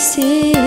ser